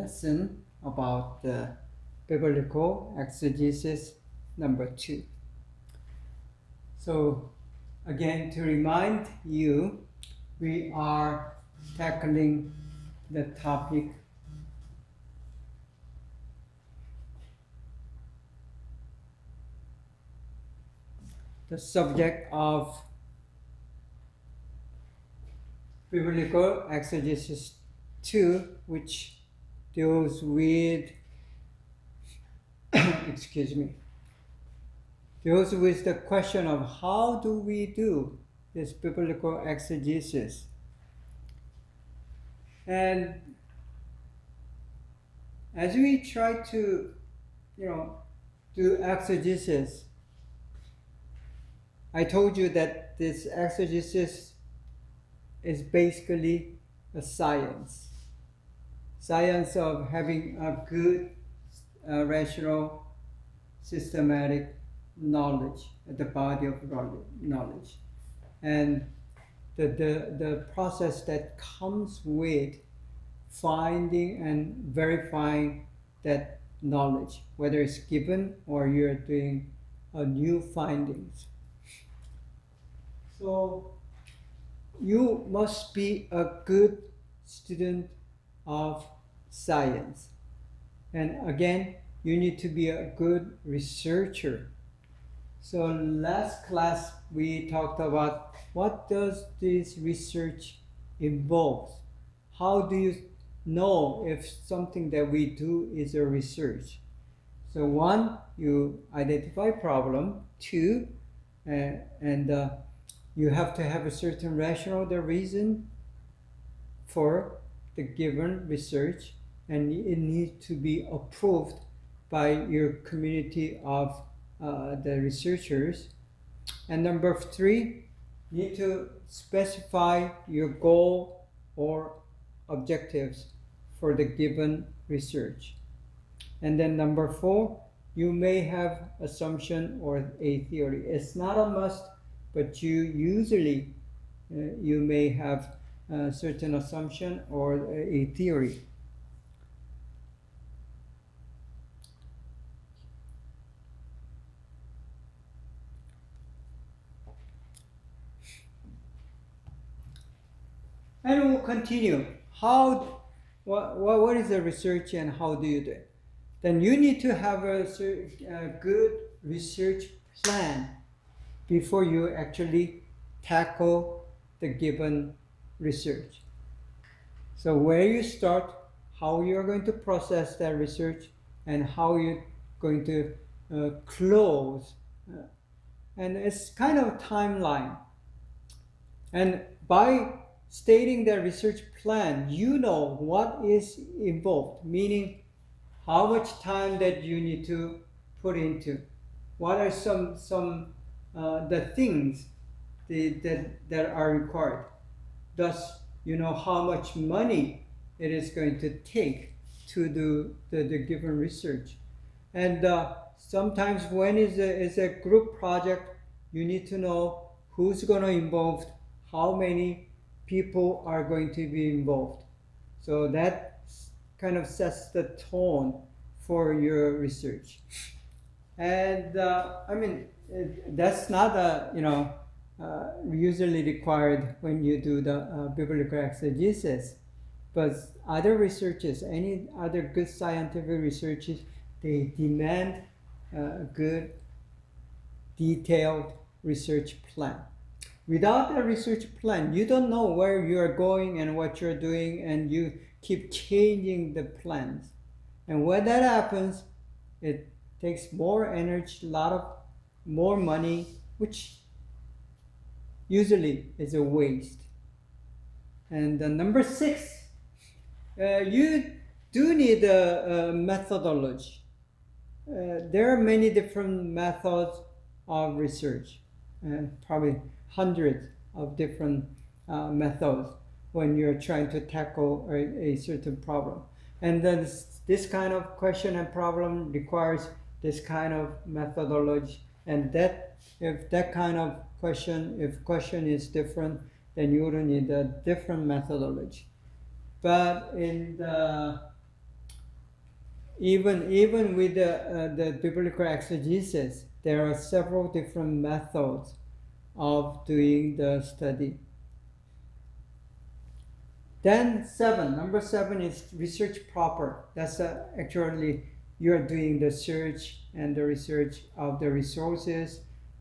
lesson about the biblical exegesis number two. So, again, to remind you, we are tackling the topic the subject of biblical exegesis 2, which deals with, excuse me, deals with the question of how do we do this biblical exegesis. And as we try to, you know, do exegesis, I told you that this exegesis is basically a science. Science of having a good, uh, rational, systematic knowledge, the body of knowledge. And the, the, the process that comes with finding and verifying that knowledge, whether it's given or you're doing a new findings. So you must be a good student of science. And again, you need to be a good researcher. So last class we talked about what does this research involve? How do you know if something that we do is a research? So one, you identify problem. Two, uh, and uh, you have to have a certain rational the reason for the given research and it needs to be approved by your community of uh, the researchers. And number three, you need to specify your goal or objectives for the given research. And then number four, you may have assumption or a theory. It's not a must but you usually uh, you may have a certain assumption or a theory. And we'll continue. How, what, what is the research and how do you do it? Then you need to have a, a good research plan before you actually tackle the given research. So where you start, how you're going to process that research, and how you're going to uh, close. Uh, and it's kind of a timeline. And by stating the research plan, you know what is involved, meaning how much time that you need to put into. What are some, some uh, the things the, that, that are required. Thus, you know how much money it is going to take to do the, the given research. And uh, sometimes when it's a, it's a group project, you need to know who's going to involved, how many people are going to be involved. So that kind of sets the tone for your research. And uh, I mean, that's not a, you know, uh, usually required when you do the uh, biblical exegesis. But other researches, any other good scientific researches, they demand a good, detailed research plan. Without a research plan, you don't know where you're going and what you're doing, and you keep changing the plans. And when that happens, it takes more energy, a lot of more money, which usually is a waste. And uh, number six, uh, you do need a, a methodology. Uh, there are many different methods of research, and probably hundreds of different uh, methods when you're trying to tackle a, a certain problem. And then this, this kind of question and problem requires this kind of methodology and that if that kind of question, if question is different, then you would need a different methodology. But in the even even with the, uh, the biblical exegesis, there are several different methods of doing the study. Then seven, number seven is research proper. That's uh, actually you're doing the search and the research of the resources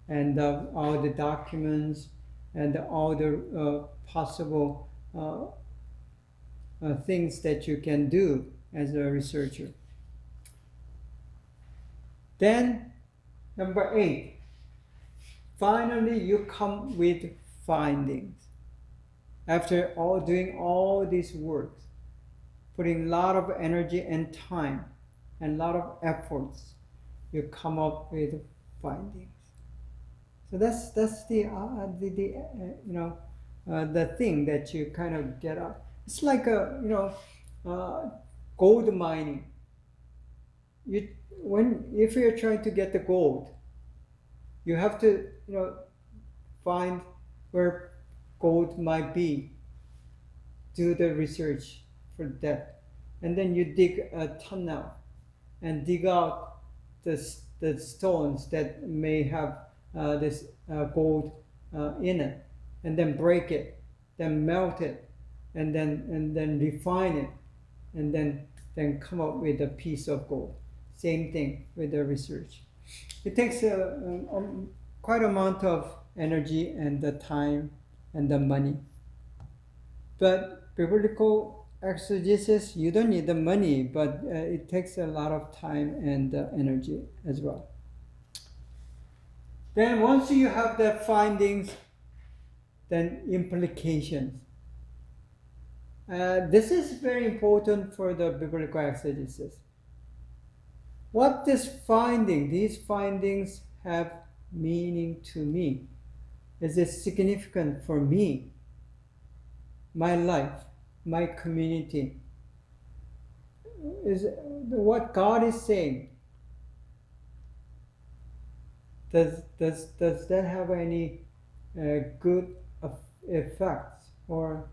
and all the documents and all the uh, possible uh, uh, things that you can do as a researcher. Then, number eight, finally you come with findings. After all doing all this work, putting a lot of energy and time and a lot of efforts, you come up with findings. So that's that's the uh, the, the uh, you know uh, the thing that you kind of get out. It's like a you know uh, gold mining. You when if you're trying to get the gold, you have to you know find where gold might be. Do the research for that, and then you dig a tunnel, and dig out the the stones that may have uh, this uh, gold uh, in it, and then break it, then melt it, and then and then refine it, and then then come up with a piece of gold. Same thing with the research. It takes a, um, um, quite amount of energy and the time and the money. But biblical exegesis, you don't need the money, but uh, it takes a lot of time and uh, energy as well. Then once you have the findings, then implications. Uh, this is very important for the biblical exegesis. What this finding, these findings have meaning to me? Is it significant for me, my life, my community? Is what God is saying does does does that have any uh, good effects? Or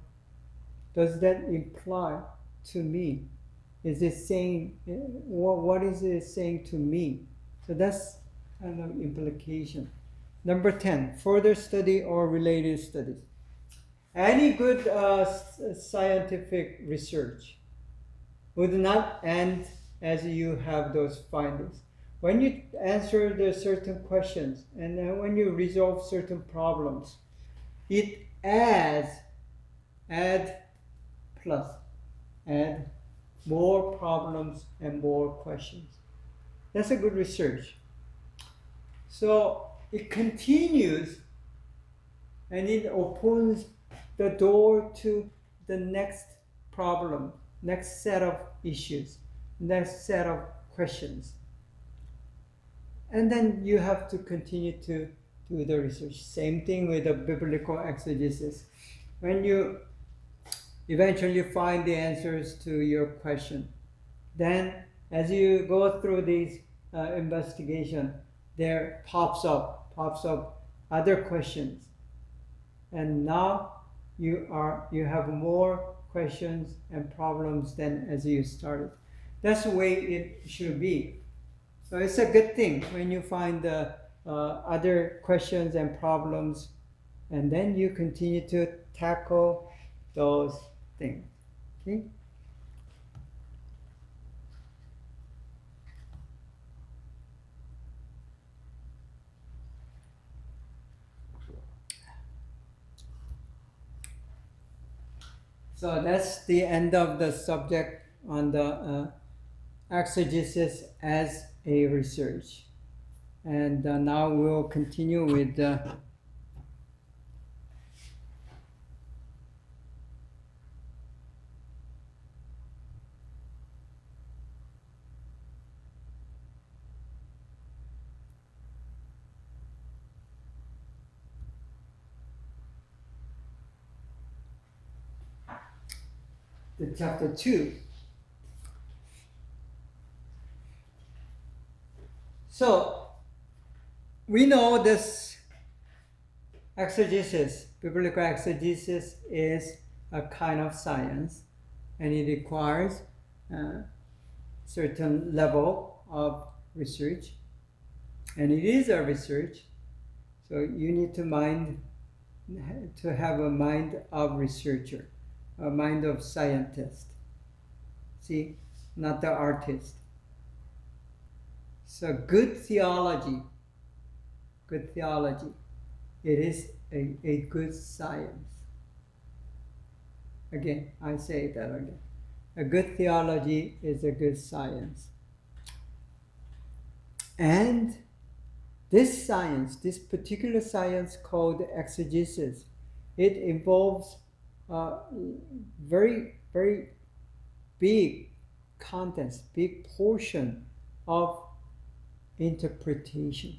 does that imply to me is it saying what, what is it saying to me? So that's kind of implication. Number 10 further study or related studies. Any good uh, scientific research would not end as you have those findings when you answer the certain questions and then when you resolve certain problems, it adds, add plus, add more problems and more questions. That's a good research. So it continues and it opens the door to the next problem, next set of issues, next set of questions and then you have to continue to do the research. Same thing with the biblical exegesis. When you eventually find the answers to your question, then as you go through these uh, investigation, there pops up, pops up other questions. And now you are you have more questions and problems than as you started. That's the way it should be. So it's a good thing when you find the uh, other questions and problems, and then you continue to tackle those things. Okay? So that's the end of the subject on the uh, exegesis as a research. And uh, now we'll continue with uh, the chapter 2 So we know this exegesis, biblical exegesis is a kind of science and it requires uh, certain level of research, and it is a research. So you need to mind to have a mind of researcher, a mind of scientist. See, not the artist. So good theology, good theology, it is a, a good science. Again, I say that again. A good theology is a good science. And this science, this particular science called exegesis, it involves a very, very big contents, big portion of interpretation.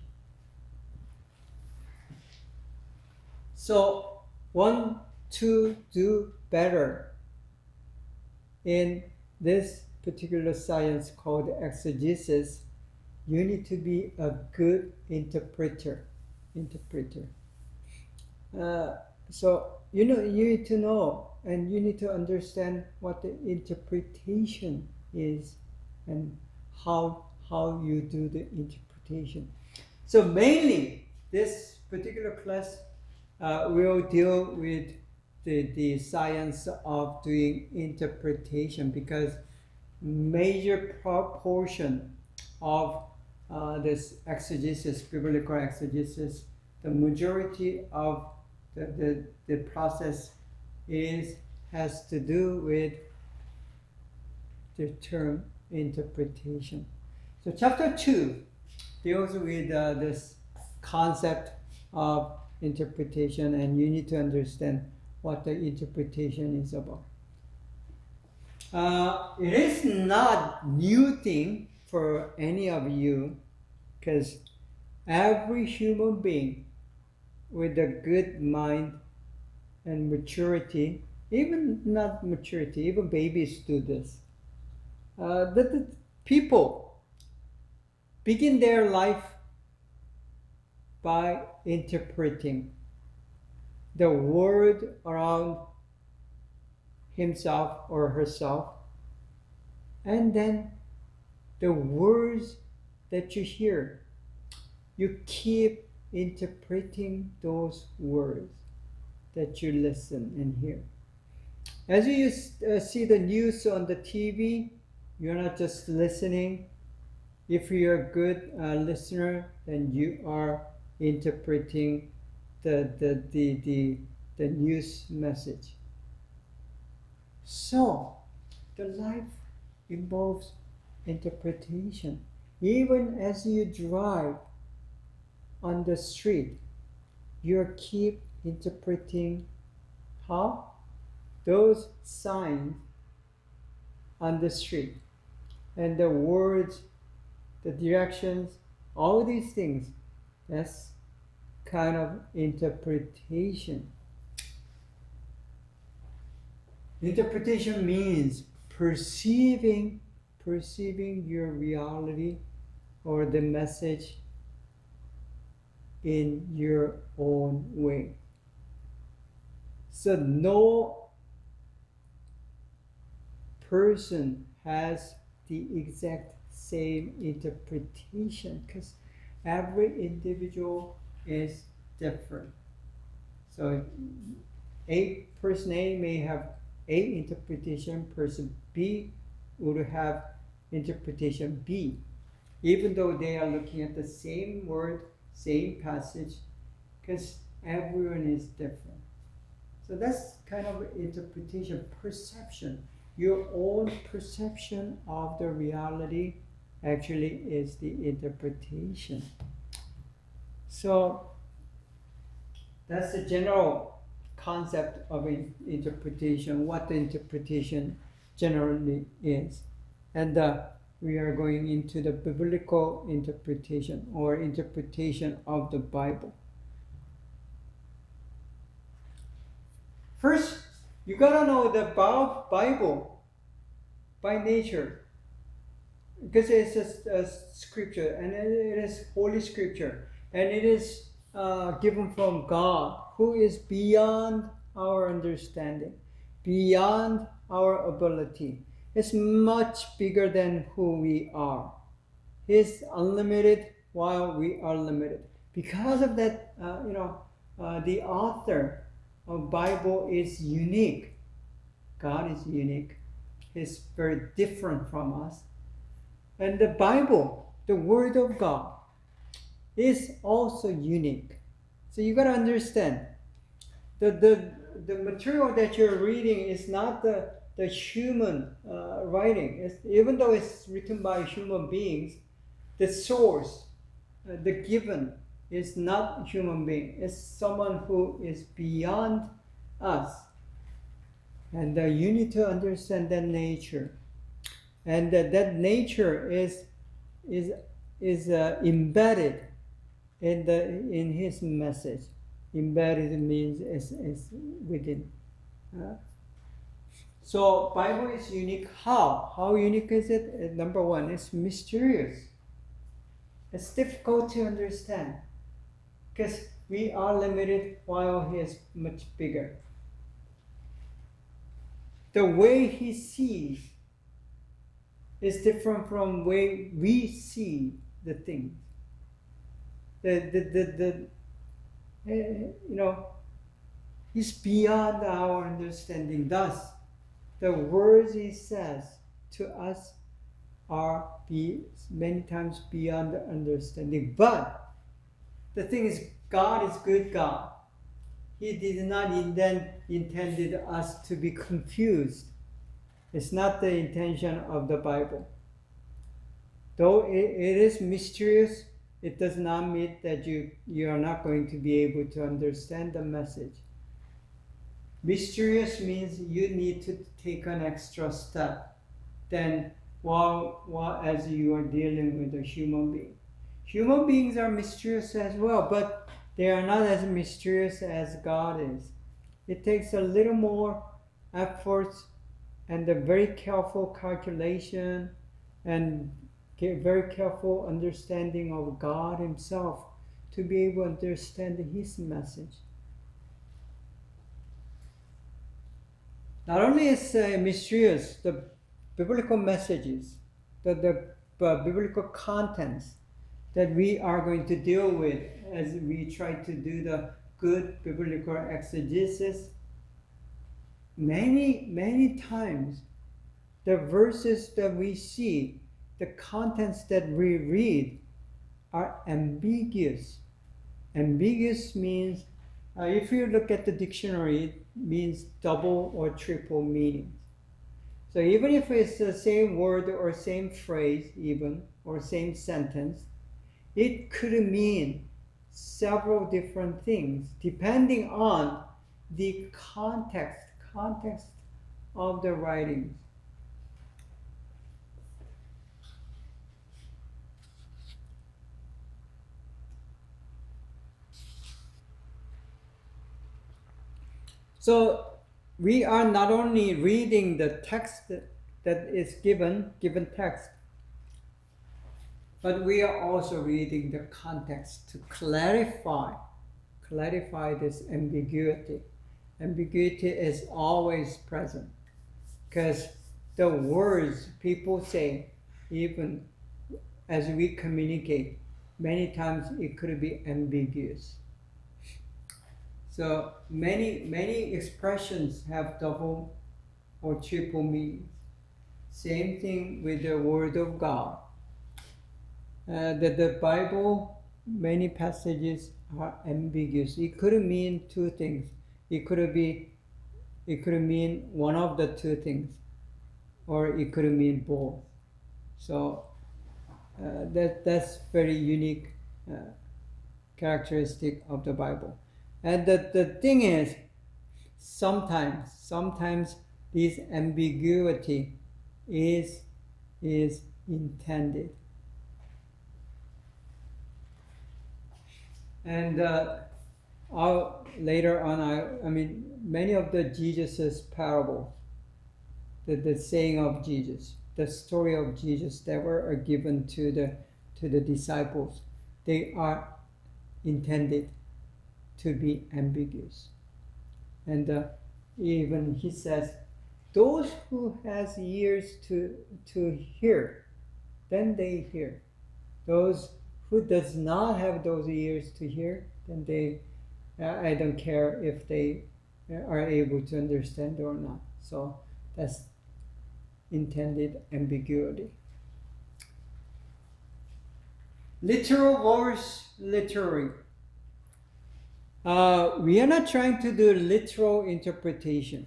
So, one to do better in this particular science called exegesis, you need to be a good interpreter. Interpreter. Uh, so you know you need to know and you need to understand what the interpretation is and how how you do the interpretation. So mainly this particular class uh, will deal with the, the science of doing interpretation because major proportion of uh, this exegesis, biblical exegesis, the majority of the, the, the process is has to do with the term interpretation. So chapter 2 deals with uh, this concept of interpretation and you need to understand what the interpretation is about. Uh, it is not new thing for any of you because every human being with a good mind and maturity, even not maturity, even babies do this. Uh, that the people begin their life by interpreting the world around himself or herself, and then the words that you hear, you keep interpreting those words that you listen and hear. As you uh, see the news on the TV, you're not just listening. If you're a good uh, listener, then you are interpreting the, the, the, the, the news message. So, the life involves interpretation. Even as you drive on the street, you keep interpreting how those signs on the street and the words, the directions, all these things. That's kind of interpretation. Interpretation means perceiving perceiving your reality or the message in your own way. So no person has the exact same interpretation because every individual is different. So a person A may have A interpretation, person B would have interpretation B, even though they are looking at the same word, same passage, because everyone is different. So that's kind of interpretation, perception. Your own perception of the reality actually is the interpretation. So that's the general concept of interpretation, what the interpretation generally is. And uh, we are going into the biblical interpretation or interpretation of the Bible. First, you gotta know the Bible by nature because it's a, a, scripture and it is holy scripture and it is uh, given from God who is beyond our understanding, beyond our ability. is much bigger than who we are. He's unlimited while we are limited. Because of that, uh, you know, uh, the author of Bible is unique. God is unique. He's very different from us. And the Bible, the Word of God, is also unique. So you got to understand the, the, the material that you're reading is not the, the human uh, writing. It's, even though it's written by human beings, the source, uh, the given, is not human being. It's someone who is beyond us. And uh, you need to understand that nature. And uh, that nature is, is, is uh, embedded in, the, in his message. Embedded means is, is within. Uh, so Bible is unique. How? How unique is it? Uh, number one, it's mysterious. It's difficult to understand because we are limited while he is much bigger. The way he sees is different from way we see the things. The, the, the, the uh, you know, he's beyond our understanding. Thus, the words he says to us are be many times beyond the understanding. But the thing is, God is good God. He did not intend intended us to be confused. It's not the intention of the Bible. Though it, it is mysterious, it does not mean that you, you are not going to be able to understand the message. Mysterious means you need to take an extra step than while, while as you are dealing with a human being. Human beings are mysterious as well, but they are not as mysterious as God is. It takes a little more effort and a very careful calculation and very careful understanding of God Himself to be able to understand His message. Not only is uh, mysterious the biblical messages, the, the uh, biblical contents that we are going to deal with as we try to do the good biblical exegesis. Many, many times, the verses that we see, the contents that we read, are ambiguous. Ambiguous means, uh, if you look at the dictionary, it means double or triple meanings. So even if it's the same word or same phrase, even, or same sentence, it could mean several different things depending on the context, context of the writings. So we are not only reading the text that is given, given text, but we are also reading the context to clarify, clarify this ambiguity. Ambiguity is always present because the words people say, even as we communicate, many times it could be ambiguous. So many, many expressions have double or triple meanings. Same thing with the Word of God. Uh, that the Bible, many passages are ambiguous. It could mean two things. It could be, it could mean one of the two things, or it could mean both. So uh, that that's very unique uh, characteristic of the Bible. And the, the thing is, sometimes, sometimes this ambiguity is, is intended. And uh, I'll, later on, I, I mean, many of the Jesus's parables, the, the saying of Jesus, the story of Jesus that were given to the to the disciples, they are intended to be ambiguous. And uh, even he says, those who has ears to to hear, then they hear. Those who does not have those ears to hear, then they, I don't care if they are able to understand or not. So that's intended ambiguity. Literal versus literary. Uh, we are not trying to do literal interpretation.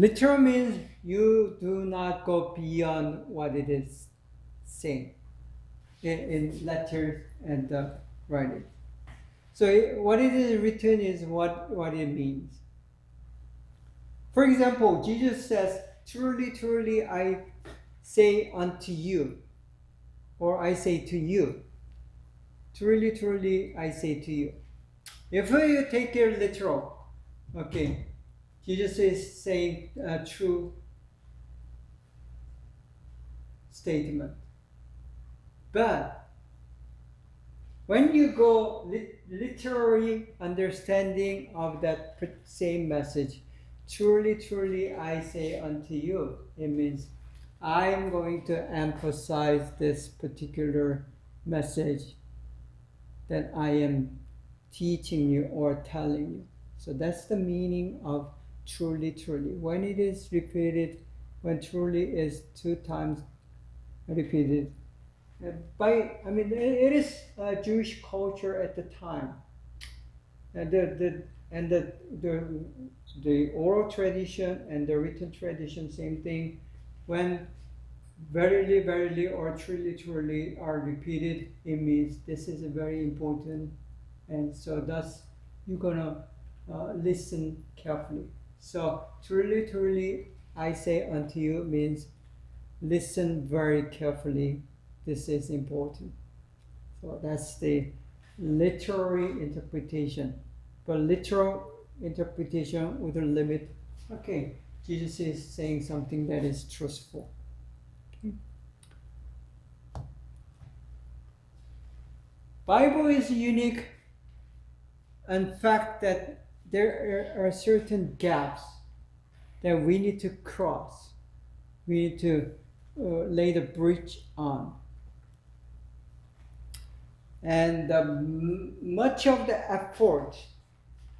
Literal means you do not go beyond what it is saying in, in letters and uh, writing. So it, what it is written is what, what it means. For example, Jesus says, Truly, truly, I say unto you, or I say to you. Truly, truly, I say to you. If you take it literal, okay, Jesus is saying a true statement. But when you go lit- literary understanding of that same message, truly, truly, I say unto you, it means I am going to emphasize this particular message that I am teaching you or telling you. So that's the meaning of truly, truly. When it is repeated, when truly is two times repeated, uh, by I mean it is a Jewish culture at the time, and the, the and the, the the oral tradition and the written tradition same thing. When verily, verily, or truly, truly are repeated, it means this is a very important, and so thus you're gonna uh, listen carefully. So truly, truly, I say unto you means listen very carefully. This is important. So that's the literary interpretation. But literal interpretation with a limit. Okay, Jesus is saying something that is truthful. Okay. Bible is unique and fact that there are certain gaps that we need to cross. We need to uh, lay the bridge on. And um, much of the effort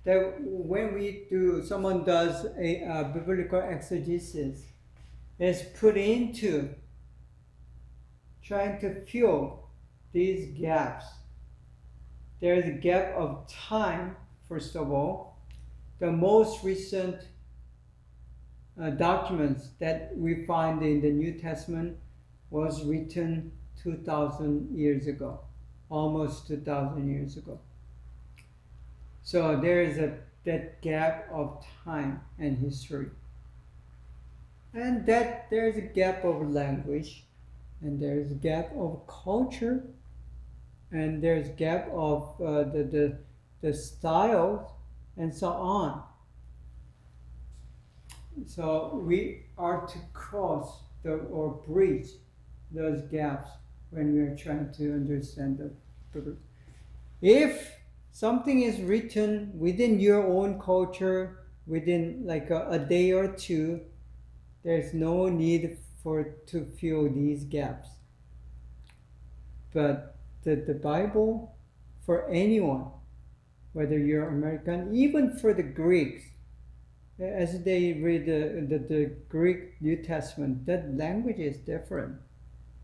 that when we do, someone does a uh, biblical exegesis, is put into trying to fill these gaps. There is a gap of time, first of all, the most recent uh, documents that we find in the New Testament was written 2,000 years ago, almost 2,000 years ago. So there is a that gap of time and history. And that there is a gap of language, and there is a gap of culture, and there's a gap of uh, the, the, the styles and so on. So we are to cross the, or bridge those gaps when we are trying to understand the Bible. If something is written within your own culture, within like a, a day or two, there's no need for to fill these gaps. But the, the Bible, for anyone, whether you're American, even for the Greeks, as they read the, the, the, Greek New Testament, that language is different.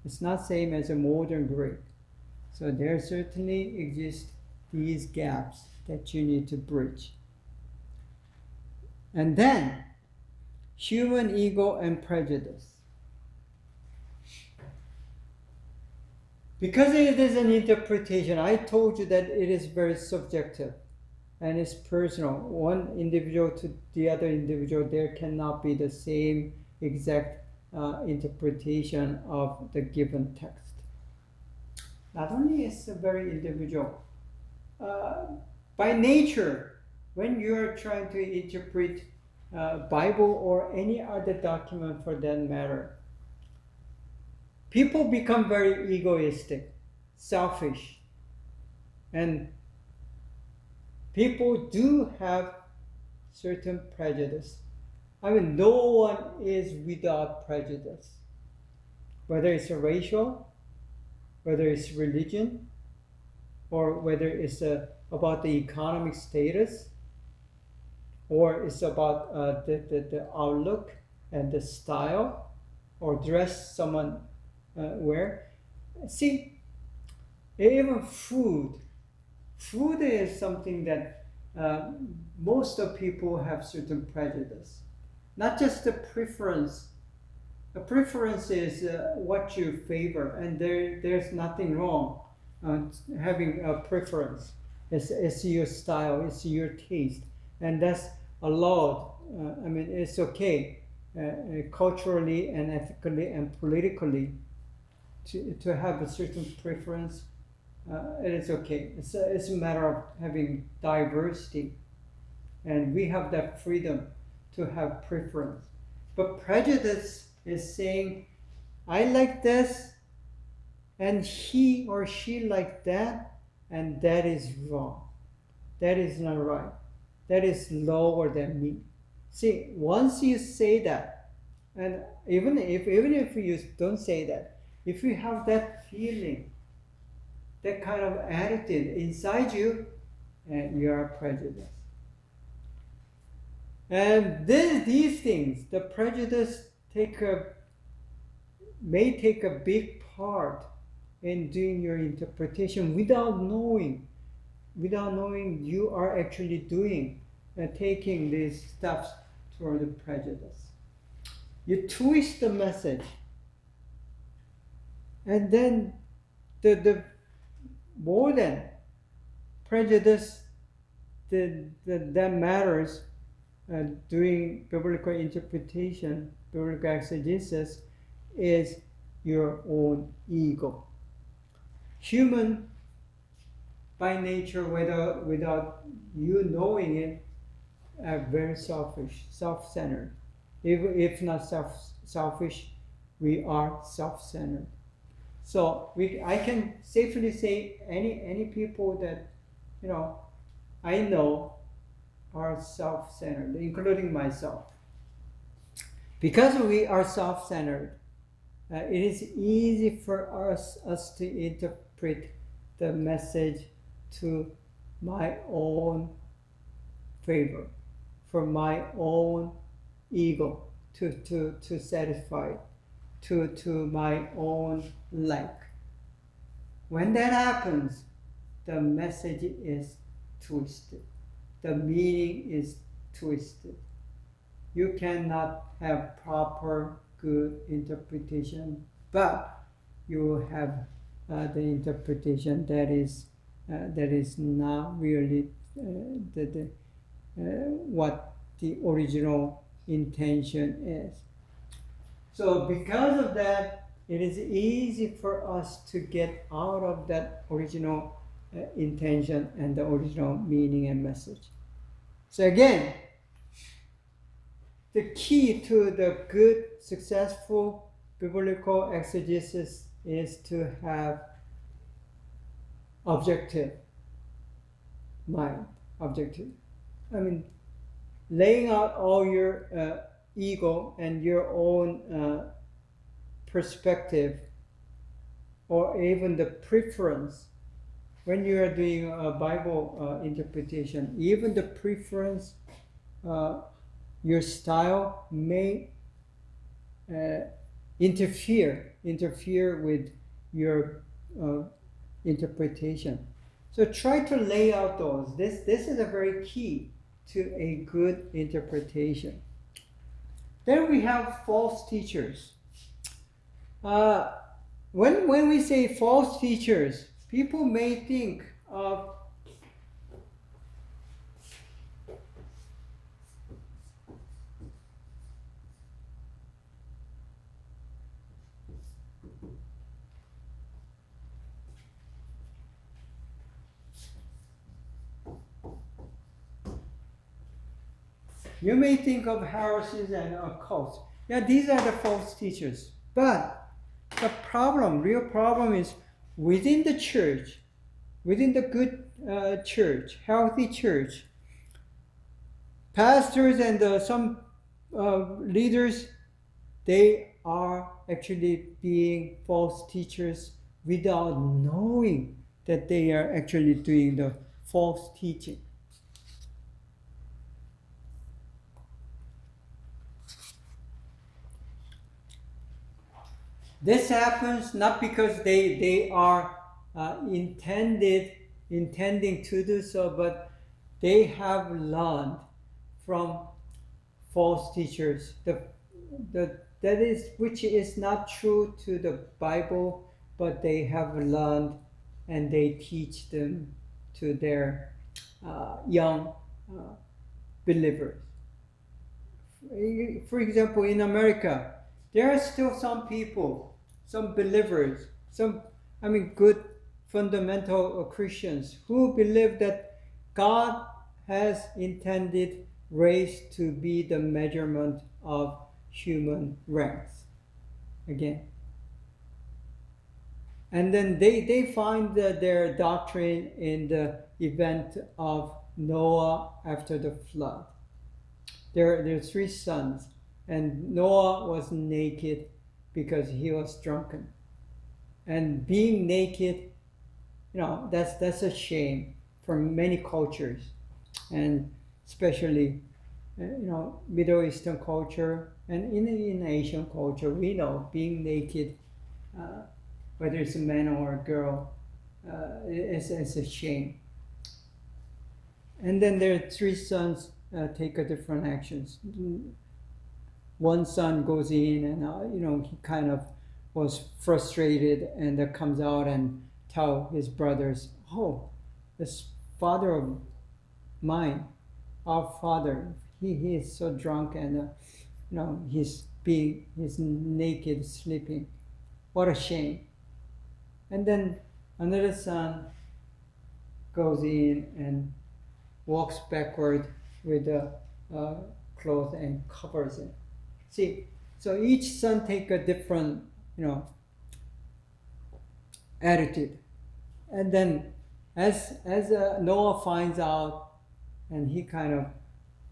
It's not same as a modern Greek. So there certainly exist these gaps that you need to bridge. And then, human ego and prejudice. Because it is an interpretation, I told you that it is very subjective and it's personal. One individual to the other individual, there cannot be the same exact uh, interpretation of the given text. not only is it very individual, uh, by nature, when you are trying to interpret uh, Bible or any other document for that matter, people become very egoistic, selfish, and people do have certain prejudice. I mean, no one is without prejudice, whether it's racial, whether it's religion, or whether it's uh, about the economic status, or it's about uh, the, the, the outlook and the style, or dress someone uh, wear. See, even food. Food is something that uh, most of people have certain prejudice, not just a preference. A preference is uh, what you favor, and there there's nothing wrong uh, having a preference. It's, it's your style, it's your taste, and that's allowed. Uh, I mean, it's okay uh, culturally and ethically and politically to, to have a certain preference uh, it is okay. It's a, it's a matter of having diversity, and we have that freedom to have preference. But prejudice is saying, I like this, and he or she like that, and that is wrong. That is not right. That is lower than me. See, once you say that, and even if even if you don't say that, if you have that feeling that kind of attitude inside you, and you are prejudiced. And this, these things, the prejudice take a, may take a big part in doing your interpretation without knowing, without knowing you are actually doing and taking these steps toward the prejudice. You twist the message, and then the, the more than prejudice that, that, that matters uh, doing biblical interpretation, biblical exegesis, is your own ego. Human, by nature, without, without you knowing it, are very selfish, self centered. If, if not self, selfish, we are self centered. So we, I can safely say any any people that you know I know are self-centered, including myself. Because we are self-centered, uh, it is easy for us us to interpret the message to my own favor, for my own ego to, to, to satisfy to, to my own like. When that happens, the message is twisted. The meaning is twisted. You cannot have proper, good interpretation, but you have uh, the interpretation that is uh, that is not really uh, the, the uh, what the original intention is. So because of that, it is easy for us to get out of that original uh, intention and the original meaning and message. So again, the key to the good, successful biblical exegesis is to have objective mind, objective. I mean, laying out all your uh, ego and your own uh, perspective or even the preference when you are doing a Bible uh, interpretation, even the preference, uh, your style may uh, interfere interfere with your uh, interpretation. So try to lay out those. This this is a very key to a good interpretation. Then we have false teachers. Uh, when, when we say false teachers, people may think of You may think of heresies and occults. Yeah, these are the false teachers. But the problem, real problem is within the church, within the good uh, church, healthy church, pastors and uh, some uh, leaders, they are actually being false teachers without knowing that they are actually doing the false teaching. This happens not because they, they are uh, intended intending to do so, but they have learned from false teachers. The, the, that is which is not true to the Bible, but they have learned and they teach them to their uh, young uh, believers. For example, in America, there are still some people, some believers, some, I mean, good fundamental Christians who believe that God has intended race to be the measurement of human ranks. Again. And then they, they find their doctrine in the event of Noah after the flood. There, there are three sons, and Noah was naked because he was drunken. And being naked you know that's that's a shame for many cultures. And especially uh, you know middle eastern culture and in, in asian culture we know being naked uh, whether it's a man or a girl uh, it's, it's a shame. And then their three sons uh, take a different actions one son goes in and uh, you know he kind of was frustrated and uh, comes out and tell his brothers, Oh, this father of mine, our father, he, he is so drunk and, uh, you know, he's being, he's naked, sleeping. What a shame. And then another son goes in and walks backward with the uh, cloth and covers it. See, so each son take a different, you know, attitude. And then as, as uh, Noah finds out, and he kind of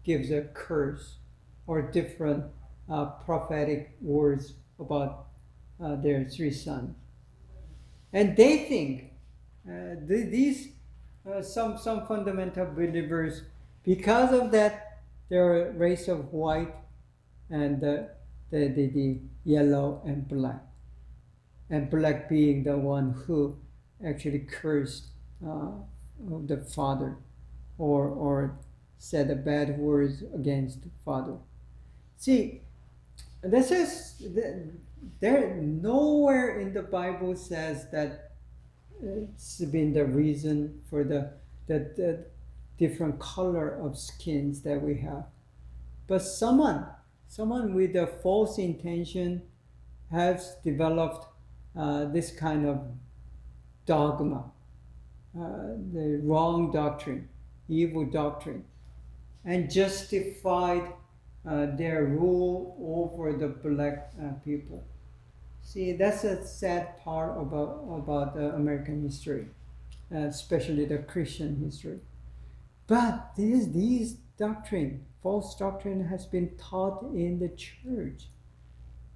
gives a curse or different uh, prophetic words about uh, their three sons. And they think, uh, th- these, uh, some, some fundamental believers, because of that, they're a race of white and the, the, the, the yellow and black. And black being the one who actually cursed uh, the father or, or said bad words against the father. See, this is, there nowhere in the Bible says that it's been the reason for the, the, the different color of skins that we have. But someone, someone with a false intention has developed uh, this kind of dogma, uh, the wrong doctrine, evil doctrine, and justified uh, their rule over the black uh, people. See, that's a sad part about, about American history, uh, especially the Christian history. But this, these doctrine, false doctrine, has been taught in the church,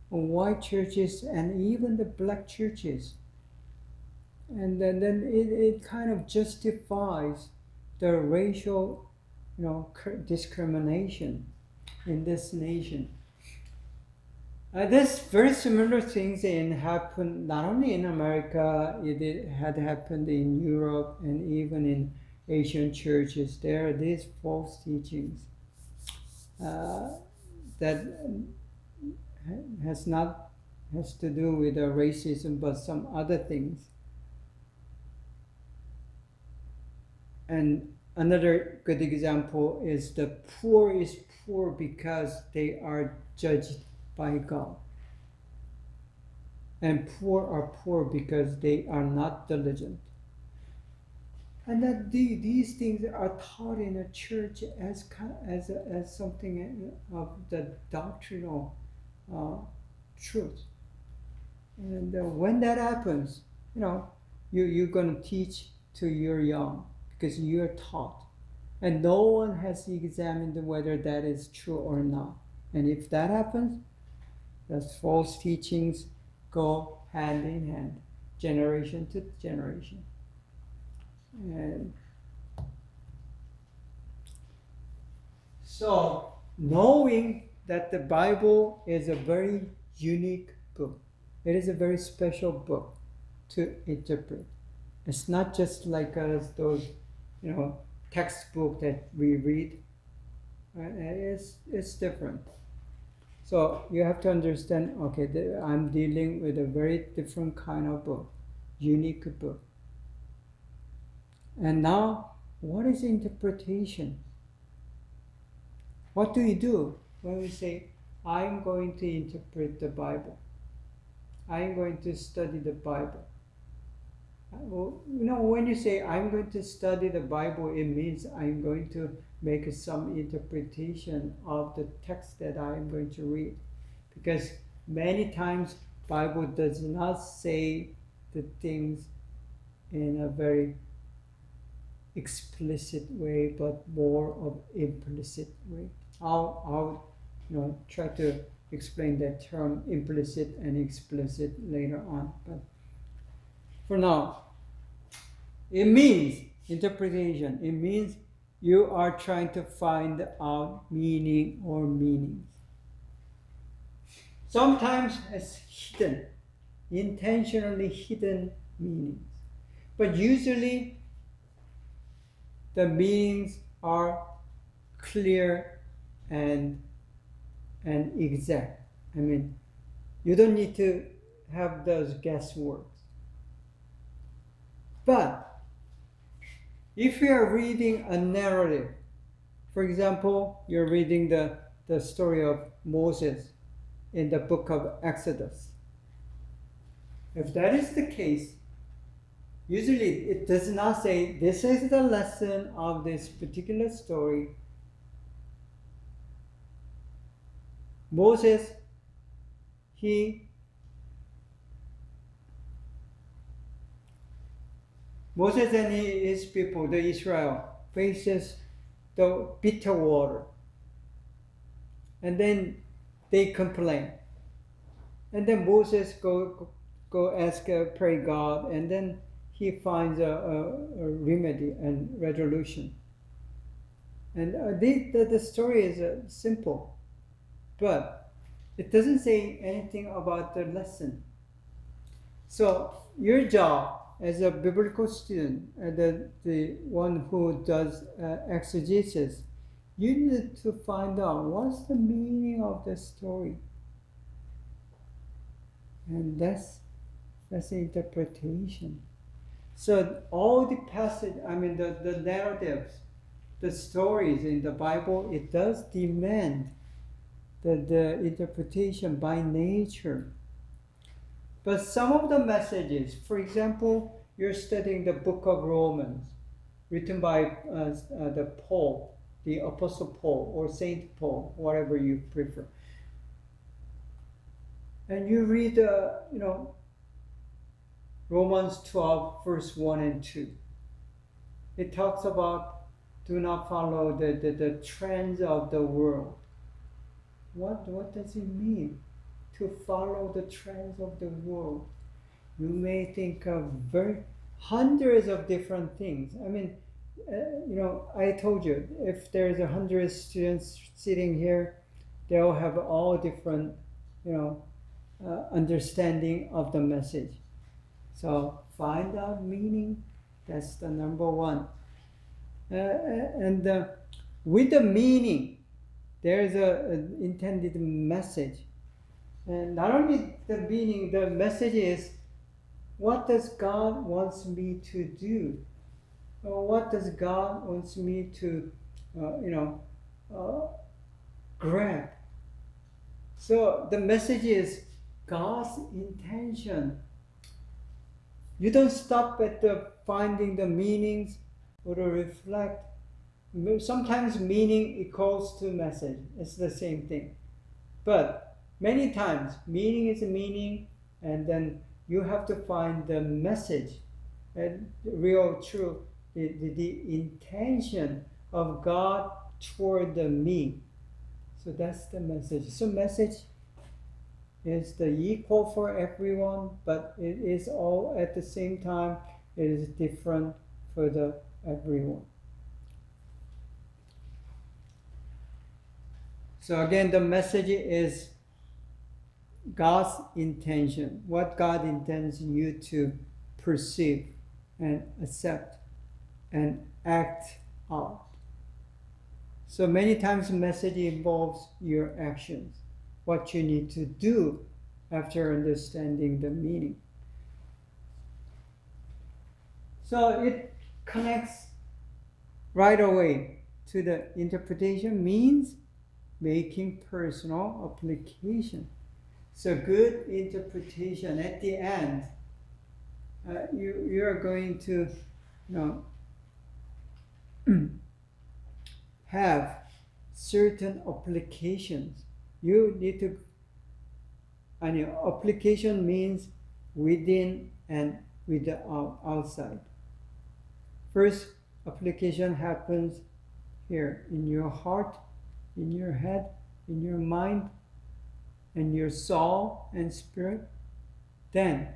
white churches, and even the black churches. And then, then it, it kind of justifies the racial you know discrimination in this nation. Uh, this very similar things in happened not only in America, it, it, had happened in Europe and even in Asian churches. There are these false teachings uh, that has not has to do with racism, but some other things. And another good example is the poor is poor because they are judged by God. And poor are poor because they are not diligent. And that the, these things are taught in a church as as as something of the doctrinal uh, truth. And uh, when that happens, you know, you you're going to teach to your young because you're taught, and no one has examined whether that is true or not. And if that happens, those false teachings go hand in hand, generation to generation. And so, knowing that the Bible is a very unique book, it is a very special book to interpret. It's not just like us, those, you know, textbook that we read. Uh, it's, it's different. So you have to understand, okay, I'm dealing with a very different kind of book, unique book. And now, what is interpretation? What do we do when we say, I'm going to interpret the Bible? I'm going to study the Bible. You know, when you say I'm going to study the Bible, it means I'm going to make some interpretation of the text that I'm going to read. Because many times Bible does not say the things in a very explicit way, but more of implicit way. I'll, I'll you know, try to explain that term implicit and explicit later on. But for now, it means interpretation. It means you are trying to find out meaning or meanings. Sometimes it's hidden, intentionally hidden meanings. But usually the meanings are clear and and exact. I mean, you don't need to have those guessworks. But if you are reading a narrative, for example, you're reading the, the story of Moses in the book of Exodus. If that is the case, Usually it does not say this is the lesson of this particular story. Moses, he Moses and his people, the Israel, faces the bitter water. And then they complain. And then Moses go go ask, uh, pray God, and then he finds a, a, a remedy and resolution. And uh, the, the, the, story is uh, simple, but it doesn't say anything about the lesson. So your job as a biblical student, uh, the, the one who does uh, exegesis, you need to find out what's the meaning of the story. And that's, that's the interpretation. So all the passage, I mean the, the narratives, the stories in the Bible, it does demand the, the interpretation by nature. But some of the messages, for example, you're studying the book of Romans, written by uh, uh, the Paul, the Apostle Paul, or Saint Paul, whatever you prefer. And you read, uh, you know, Romans 12, verse 1 and 2. It talks about do not follow the, the, the trends of the world. What, what does it mean to follow the trends of the world? You may think of very hundreds of different things. I mean, uh, you know, I told you if there's a hundred students sitting here, they'll have all different, you know, uh, understanding of the message. So find out meaning. That's the number one. Uh, uh, and uh, with the meaning, there is a, an intended message. And not only the meaning, the message is what does God wants me to do? Or what does God wants me to, uh, you know, uh, grab? So the message is God's intention you don't stop at the finding the meanings, or to reflect. Sometimes meaning equals to message. It's the same thing. But many times meaning is a meaning and then you have to find the message and the real true the, the, the intention of God toward the me. So that's the message. So message is the equal for everyone, but it is all at the same time. It is different for the everyone. So again, the message is God's intention, what God intends you to perceive and accept and act out. So many times message involves your actions, what you need to do after understanding the meaning. So it connects right away to the interpretation means making personal application. So good interpretation at the end, uh, you you are going to, you know, have certain applications. You need to. And your application means within and with the outside. First application happens here in your heart, in your head, in your mind, and your soul and spirit, then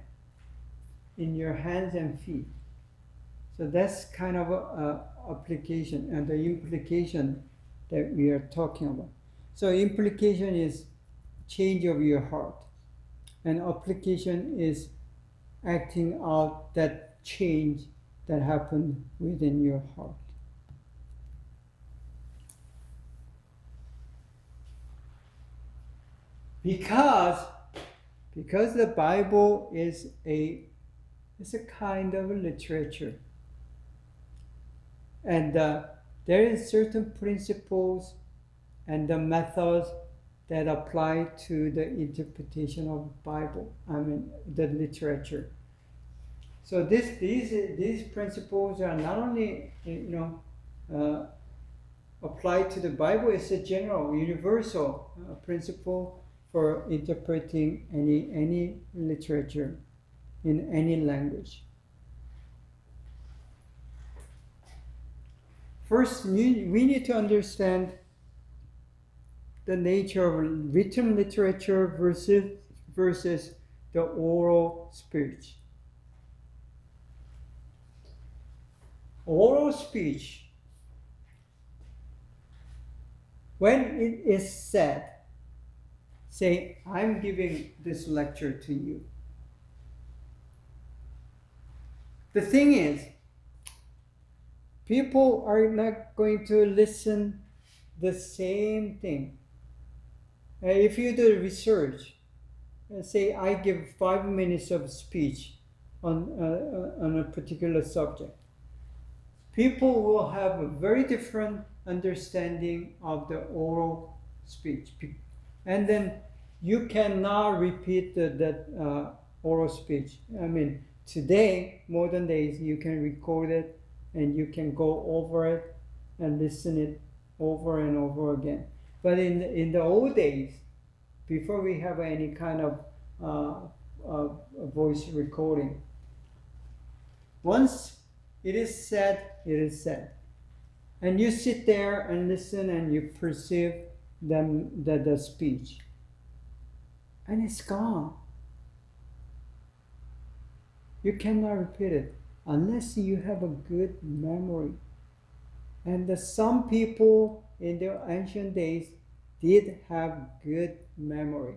in your hands and feet. So that's kind of a, a application and the implication that we are talking about. So implication is change of your heart, and application is acting out that change that happened within your heart. because because the Bible is a is a kind of literature, and uh, there is certain principles and the methods that apply to the interpretation of Bible. I mean the literature. So this these these principles are not only you know. Uh, applied to the Bible, it's a general, universal uh, principle for interpreting any, any literature in any language. First, we need to understand the nature of written literature versus, versus the oral speech. Oral speech, when it is said, say, I'm giving this lecture to you. The thing is, people are not going to listen the same thing. Uh, if you do research, uh, say I give five minutes of speech on, uh, on a particular subject, people will have a very different understanding of the oral speech and then you cannot repeat the, that uh, oral speech. I mean, today, modern days, you can record it and you can go over it and listen it over and over again. But in the, in the old days, before we have any kind of uh, uh, voice recording, once it is said, it is said. And you sit there and listen and you perceive the, the, the speech. And it's gone. You cannot repeat it unless you have a good memory. And some people in the ancient days did have good memory.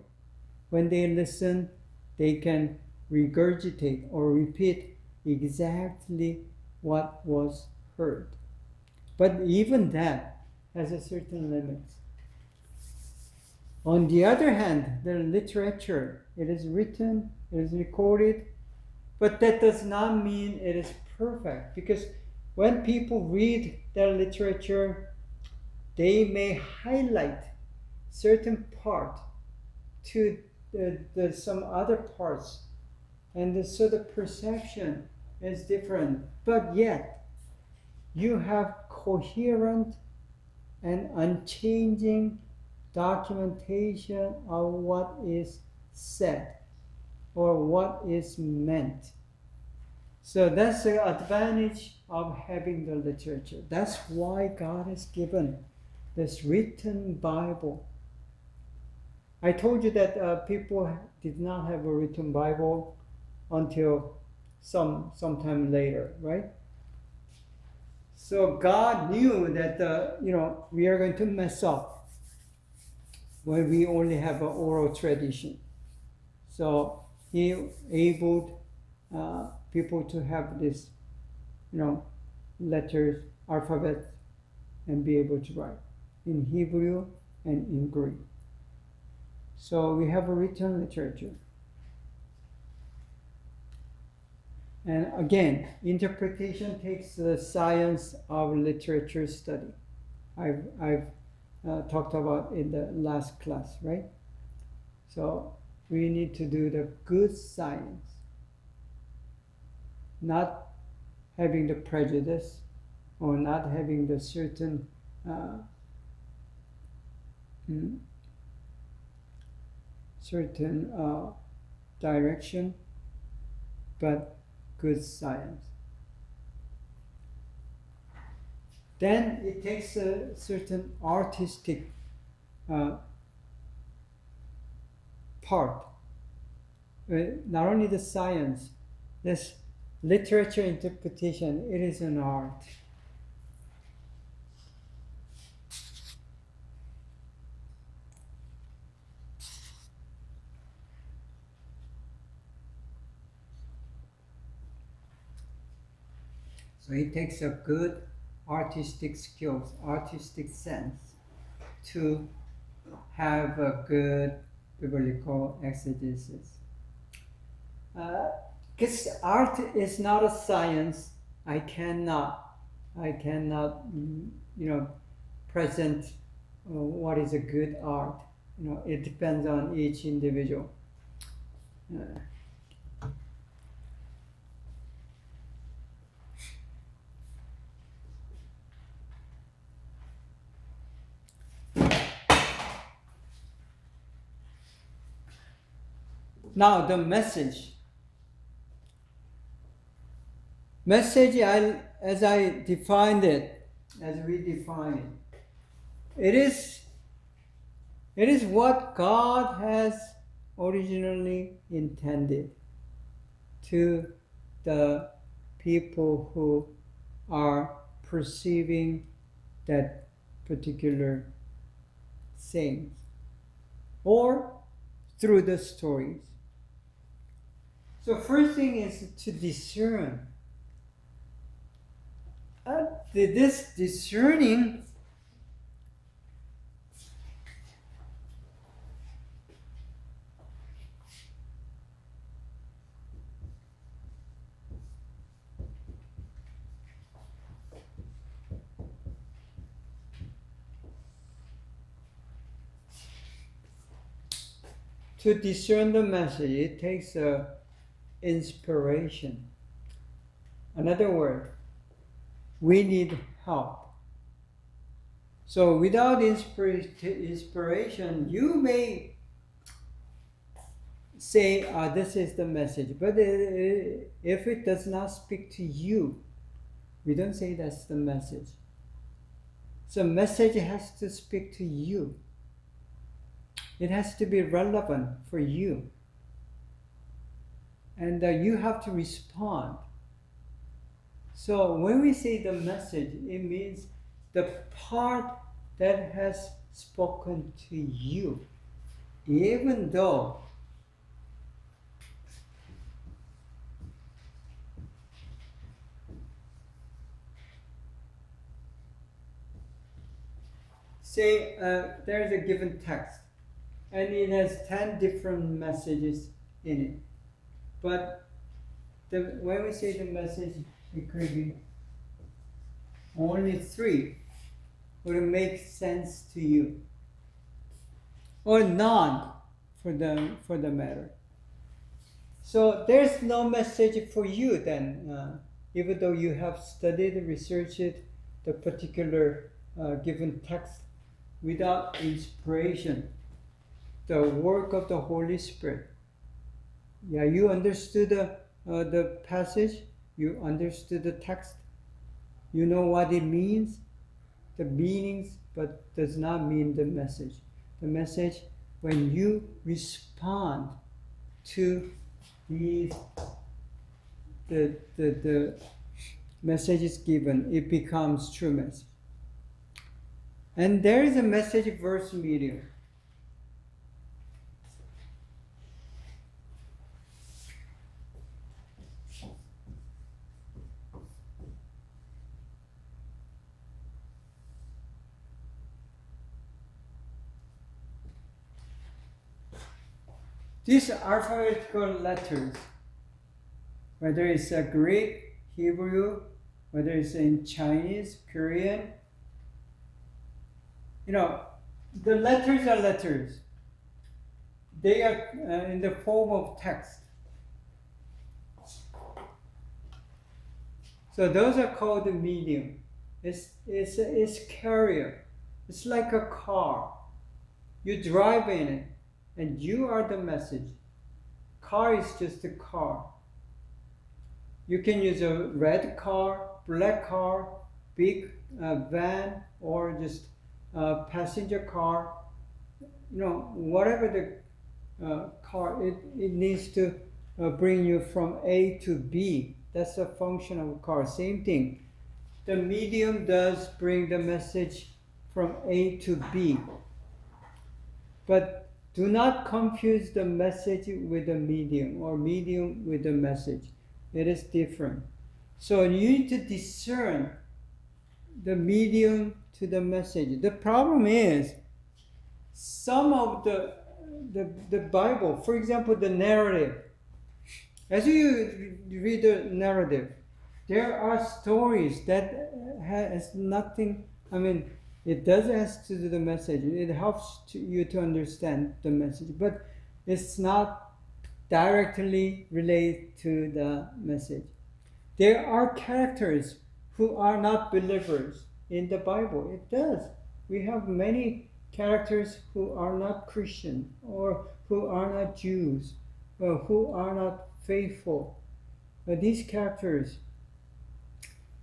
When they listen, they can regurgitate or repeat exactly what was heard. But even that has a certain limit. On the other hand, the literature, it is written, it is recorded, but that does not mean it is perfect because when people read the literature, they may highlight certain part to the, the, some other parts. And the, so the perception is different. But yet, you have coherent and unchanging documentation of what is said or what is meant. So that's the advantage of having the literature. That's why God has given this written Bible. I told you that uh, people did not have a written Bible until some sometime later, right? So God knew that uh, you know we are going to mess up when we only have an oral tradition. So He enabled uh, people to have this, you know, letters, alphabet, and be able to write in Hebrew and in Greek. So we have a written literature. And again, interpretation takes the science of literature study. I've, I've uh, talked about in the last class, right? So we need to do the good science, not having the prejudice or not having the certain uh, mm, certain uh, direction, but good science. Then it takes a certain artistic uh, part. Uh, not only the science, this literature interpretation, it is an art. So it takes a good artistic skills, artistic sense to have a good biblical exegesis. Because uh, art is not a science, I cannot, I cannot, you know, present uh, what is a good art. You know, it depends on each individual. Uh, Now the message. Message I, as I defined it, as we define it, it is it is what God has originally intended to the people who are perceiving that particular thing or through the stories. So first thing is to discern. Uh, this discerning to discern the message, it takes a inspiration. Another word, we need help. So without inspiration, you may say, uh, this is the message. But if it does not speak to you, we don't say that's the message. So message has to speak to you. It has to be relevant for you and uh, you have to respond. So when we say the message, it means the part that has spoken to you, even though say uh, there's a given text and it has 10 different messages in it but the, when we say the message, it could be only three would make sense to you, or none for the for the matter. So there's no message for you then. Uh, even though you have studied, researched the particular uh, given text without inspiration, the work of the Holy Spirit. Yeah, you understood the, uh, the passage, you understood the text, you know what it means, the meanings, but does not mean the message. The message, when you respond to these, the, the, the message is given, it becomes true message. And there is a message verse medium. These alphabetical letters, whether it's a Greek, Hebrew, whether it's in Chinese, Korean, you know, the letters are letters. They are uh, in the form of text. So those are called the medium. It's, it's, it's carrier. It's like a car. You drive in it and you are the message. Car is just a car. You can use a red car, black car, big uh, van, or just a passenger car. You know, whatever the uh, car, it, it needs to uh, bring you from A to B. That's the function of a car. Same thing. The medium does bring the message from A to B. But do not confuse the message with the medium or medium with the message. It is different. So you need to discern the medium to the message. The problem is some of the the, the Bible, for example, the narrative. As you read the narrative, there are stories that has nothing. I mean, it does ask to do the message. It helps to you to understand the message, but it's not directly related to the message. There are characters who are not believers in the Bible. It does. We have many characters who are not Christian or who are not Jews or who are not faithful. But these characters,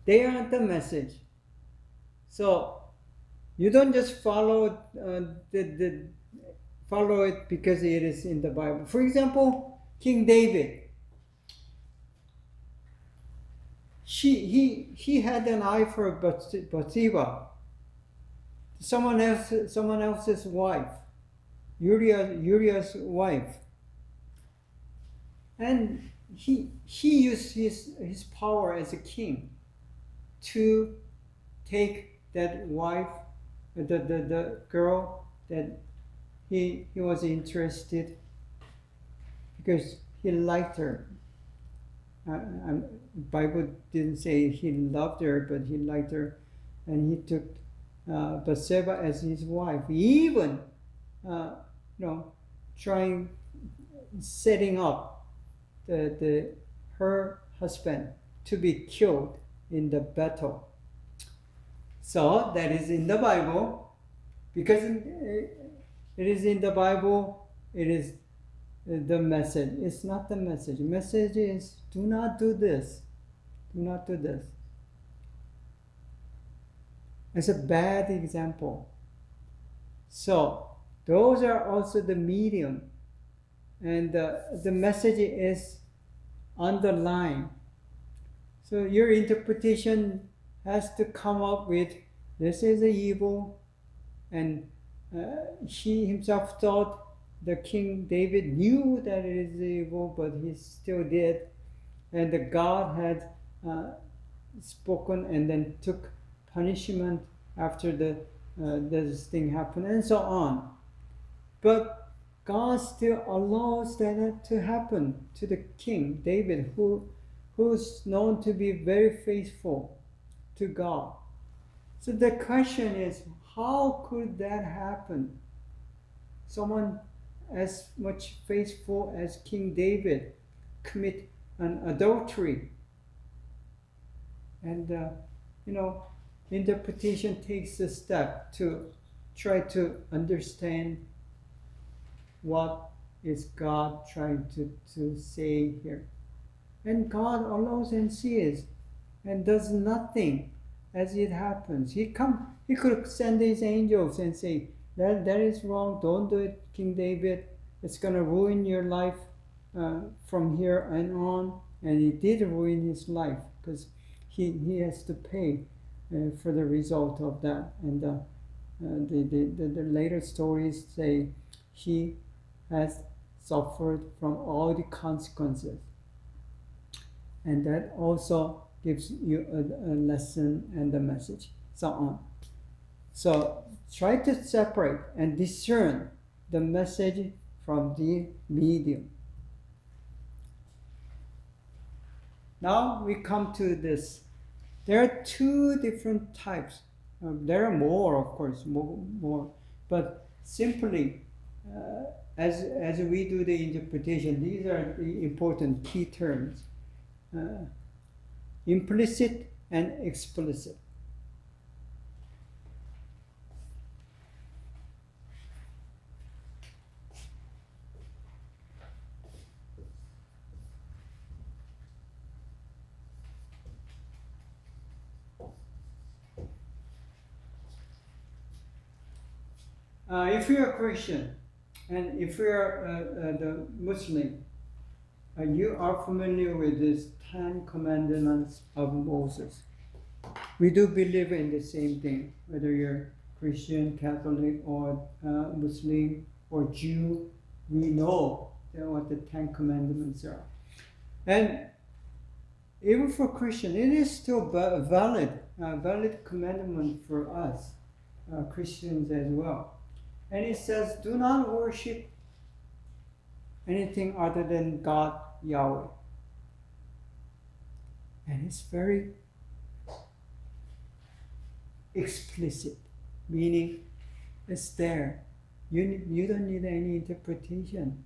they are not the message. So you don't just follow uh, the, the follow it because it is in the Bible. For example, King David. She, he, he had an eye for Bathsheba, someone else, someone else's wife, Uriah, Uriah's wife, and he he used his his power as a king to take that wife the, the, the girl that he, he was interested because he liked her. Uh, Bible didn't say he loved her, but he liked her, and he took uh, Bathsheba as his wife. Even, uh, you know, trying setting up the, the her husband to be killed in the battle. So that is in the Bible. Because it is in the Bible, it is the message. It's not the message. The message is do not do this. Do not do this. It's a bad example. So those are also the medium. And uh, the message is underlined. So your interpretation has to come up with this is evil, and uh, he himself thought the king David knew that it is evil, but he still did, and the God had uh, spoken and then took punishment after the uh, this thing happened, and so on. But God still allows that to happen to the king David, who who's known to be very faithful to God. So the question is, how could that happen? Someone as much faithful as King David commit an adultery. And, uh, you know, interpretation takes a step to try to understand what is God trying to, to say here. And God allows and sees and does nothing as it happens. He come he could send his angels and say, that, that is wrong, don't do it, King David. It's gonna ruin your life uh, from here and on. And he did ruin his life because he, he has to pay uh, for the result of that. And uh, uh, the, the, the, the later stories say he has suffered from all the consequences. And that also gives you a, a lesson and a message, so on. So try to separate and discern the message from the medium. Now we come to this. There are two different types. Um, there are more, of course, more, more but simply uh, as, as we do the interpretation, these are the important key terms. Uh, implicit and explicit. Uh, if you're a Christian and if you're uh, uh, the Muslim, uh, you are familiar with these Ten Commandments of Moses. We do believe in the same thing, whether you're Christian, Catholic, or uh, Muslim, or Jew, we know what the Ten Commandments are. And even for Christian, it is still valid, uh, valid commandment for us, uh, Christians as well. And it says, do not worship anything other than God Yahweh. And it's very explicit, meaning it's there. You, you don't need any interpretation.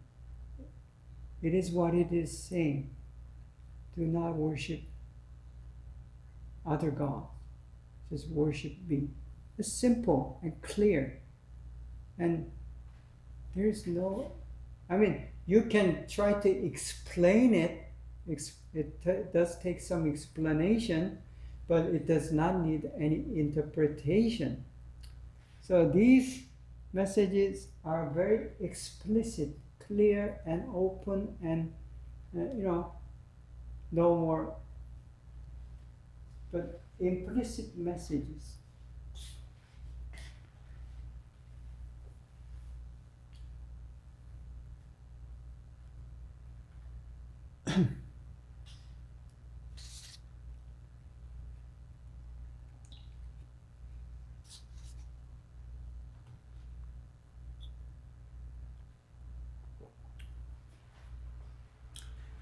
It is what it is saying. Do not worship other gods. Just worship me. It's simple and clear. And there's no, I mean, you can try to explain it. It does take some explanation, but it does not need any interpretation. So these messages are very explicit, clear, and open, and uh, you know, no more. But implicit messages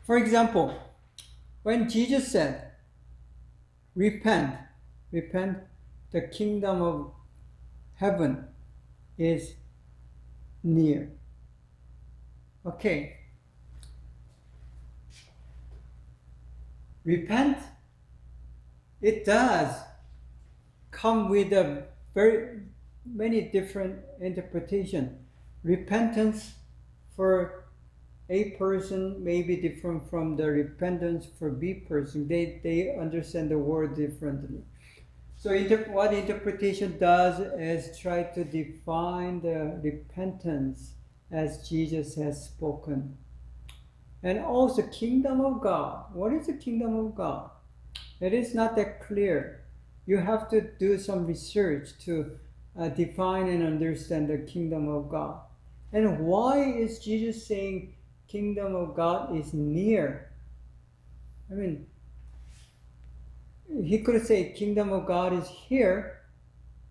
For example, when Jesus said, Repent, repent, the kingdom of heaven is near. Okay. Repent, it does come with a very many different interpretation. Repentance for a person may be different from the repentance for B person. They, they understand the word differently. So inter- what interpretation does is try to define the repentance as Jesus has spoken. And also kingdom of God. What is the kingdom of God? It is not that clear. You have to do some research to uh, define and understand the kingdom of God. And why is Jesus saying kingdom of God is near. I mean, he could say kingdom of God is here,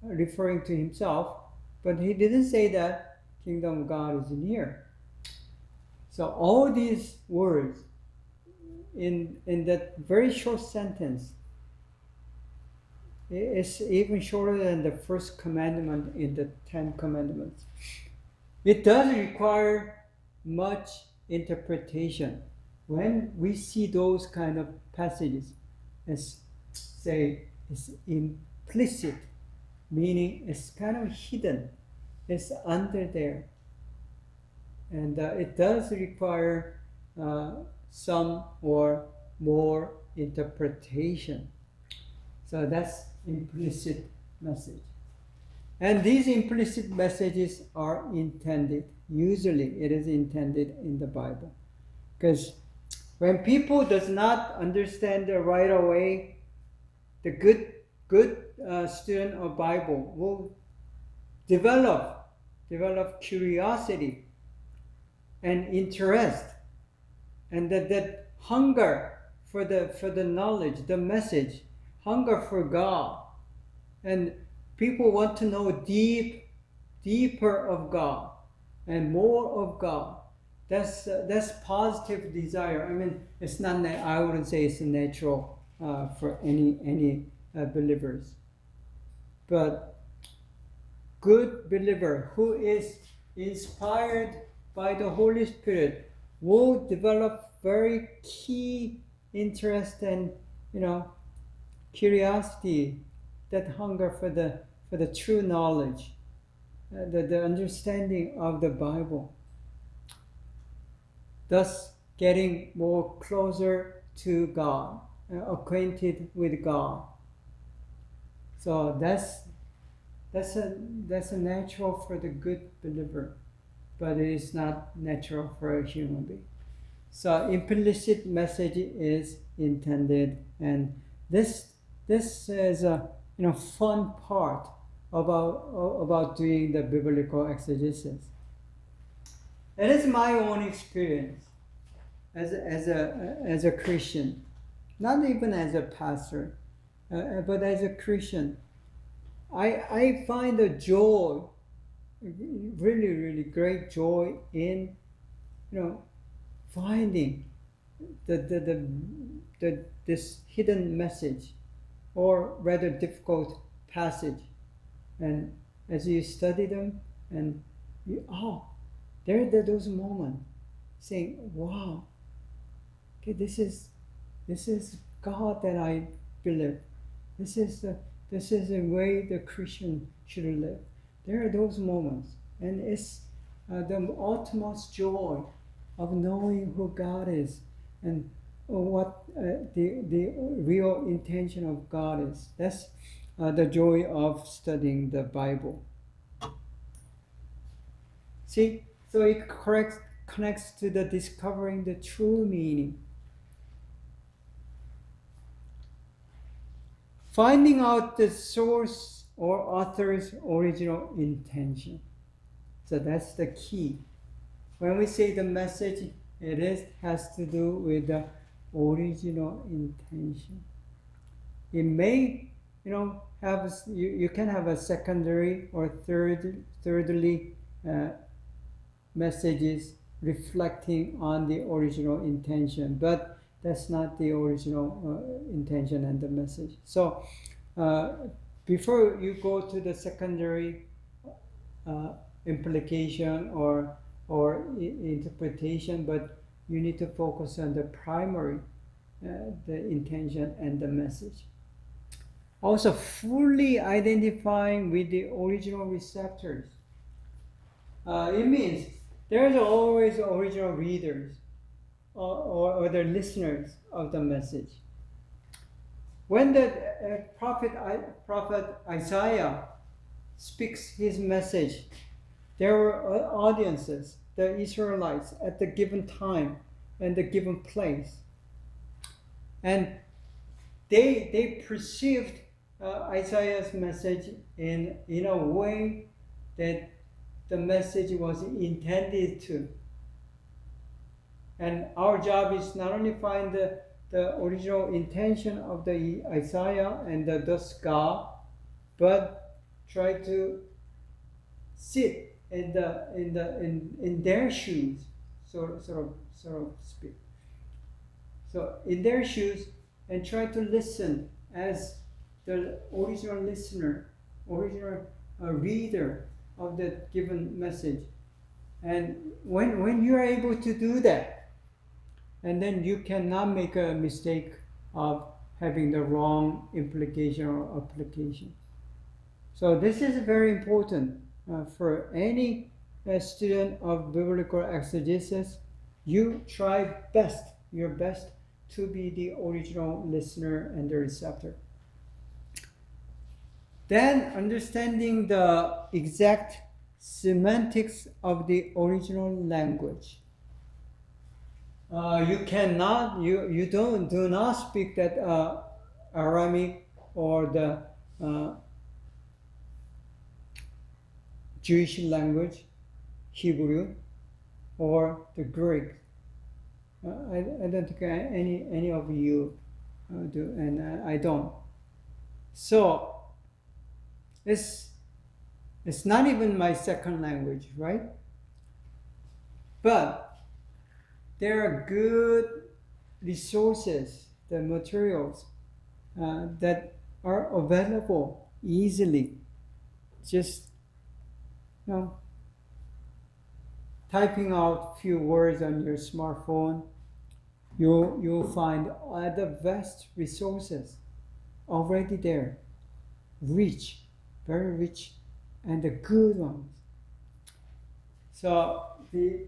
referring to himself, but he didn't say that kingdom of God is near. So all these words in in that very short sentence is even shorter than the first commandment in the Ten Commandments. It does require much interpretation. When we see those kind of passages, as say it's implicit, meaning it's kind of hidden, it's under there. And uh, it does require uh, some or more interpretation. So that's implicit message. And these implicit messages are intended, usually it is intended in the Bible. Because when people does not understand right away, the good good uh, student of Bible will develop develop curiosity and interest and that, that hunger for the for the knowledge, the message, hunger for God. And people want to know deep, deeper of God and more of God. That's uh, that's positive desire. I mean, it's not. That i wouldn't say it's natural uh, for any any uh, believers, but good believer who is inspired by the Holy Spirit will develop very key interest and you know curiosity, that hunger for the for the true knowledge, the, the understanding of the Bible. Thus, getting more closer to God, uh, acquainted with God. So that's that's a that's a natural for the good believer, but it is not natural for a human being. So implicit message is intended, and this this is a you know fun part about about doing the biblical exegesis. It is my own experience as a, as a as a Christian, not even as a pastor, uh, uh but as a Christian. I I find a joy, really really great joy in, you know, finding the, the, the, the, this hidden message or rather difficult passage. And as you study them, and you, oh, there are those moments saying, wow, okay, this is, this is God that I believe. This is the, this is the way the Christian should live. There are those moments, and it's uh, the utmost joy of knowing who God is and what uh, the, the real intention of God is. That's uh, the joy of studying the Bible. See, so it corrects, connects to the discovering the true meaning. Finding out the source or author's original intention. So that's the key. When we say the message, it is has to do with the original intention. It may, you know, have you, you can have a secondary or third thirdly uh, messages reflecting on the original intention, but that's not the original uh, intention and the message. So uh, before you go to the secondary uh, implication or or interpretation, but you need to focus on the primary, uh, the intention and the message. Also, fully identifying with the original receptors. Uh, it means there's always original readers or, or, or, the listeners of the message. When the uh, prophet, prophet Isaiah speaks his message, there were audiences, the Israelites, at the given time and the given place. And they, they perceived uh, Isaiah's message in, in a way that the message was intended to. And our job is not only find the, the original intention of the Isaiah and the thus God, but try to sit in the in the in, in their shoes, sort sort of sort of speak. So in their shoes, and try to listen as the original listener, original uh, reader of that given message. And when when you are able to do that, and then you cannot make a mistake of having the wrong implication or application. So this is very important uh, for any uh, student of biblical exegesis. You try best, your best, to be the original listener and the receptor. Then understanding the exact semantics of the original language. Uh, you cannot, you, you don't, do not speak that uh, Aramaic or the uh, Jewish language, Hebrew, or the Greek. Uh, I, I don't think any, any of you uh, do, and I don't. So it's, it's not even my second language, right? But there are good resources, the materials uh, that are available easily. Just, you know, typing out a few words on your smartphone, you you'll find other vast resources already there, rich very rich and the good ones. So the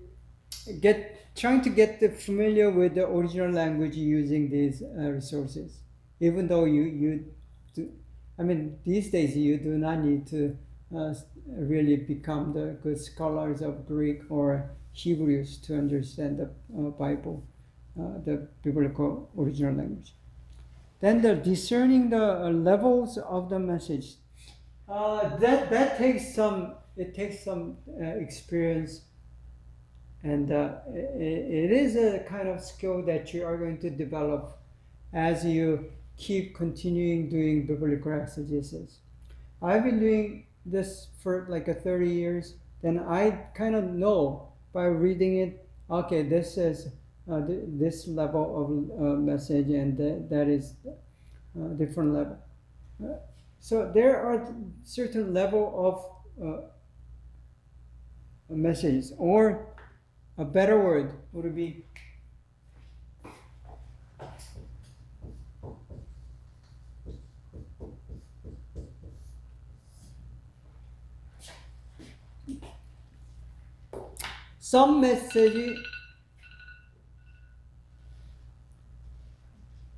get trying to get familiar with the original language using these uh, resources, even though you you do, I mean these days you do not need to uh, really become the good scholars of Greek or Hebrews to understand the uh, Bible, uh, the biblical original language. Then the discerning the uh, levels of the message uh, that that takes some it takes some uh, experience, and uh, it, it is a kind of skill that you are going to develop as you keep continuing doing biblical exegesis. I've been doing this for like a 30 years, then I kind of know by reading it, okay, this is uh, th- this level of uh, message and th- that is uh, different level. So there are certain level of uh, messages, or a better word would be some messages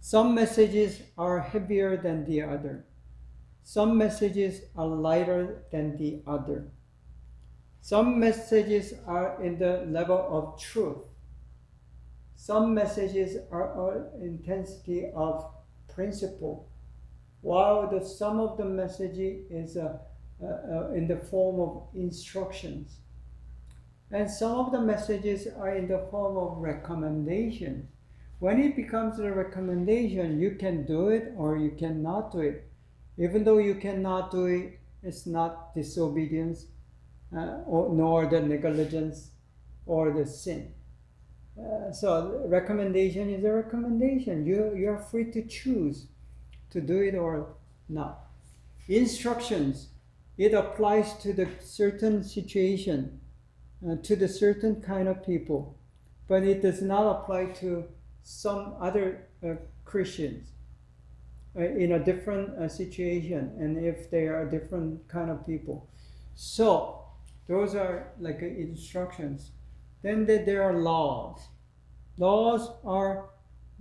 some messages are heavier than the other some messages are lighter than the other. Some messages are in the level of truth. Some messages are of intensity of principle, while the sum of the message is uh, uh, uh, in the form of instructions. And some of the messages are in the form of recommendations. When it becomes a recommendation, you can do it or you cannot do it even though you cannot do it, it's not disobedience, uh, or, nor the negligence or the sin. Uh, so recommendation is a recommendation. You you are free to choose to do it or not. Instructions it applies to the certain situation, uh, to the certain kind of people, but it does not apply to some other uh, Christians. Uh, in a different uh, situation and if they are different kind of people. So those are like uh, instructions. Then there are laws. Laws are